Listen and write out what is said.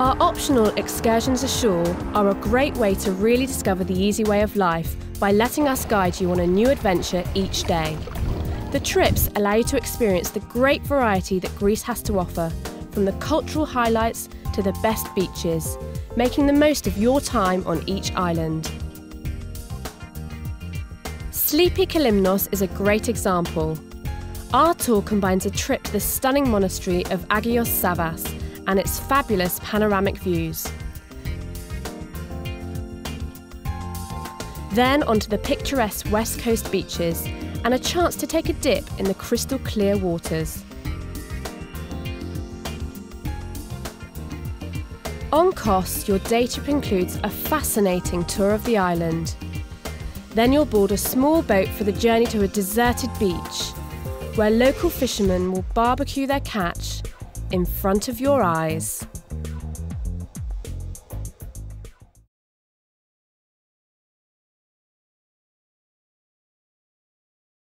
Our optional excursions ashore are a great way to really discover the easy way of life by letting us guide you on a new adventure each day. The trips allow you to experience the great variety that Greece has to offer, from the cultural highlights to the best beaches, making the most of your time on each island. Sleepy Kalymnos is a great example. Our tour combines a trip to the stunning monastery of Agios Savas and its fabulous panoramic views. Then onto the picturesque west coast beaches and a chance to take a dip in the crystal clear waters. On Kos, your day trip includes a fascinating tour of the island. Then you'll board a small boat for the journey to a deserted beach, where local fishermen will barbecue their catch in front of your eyes.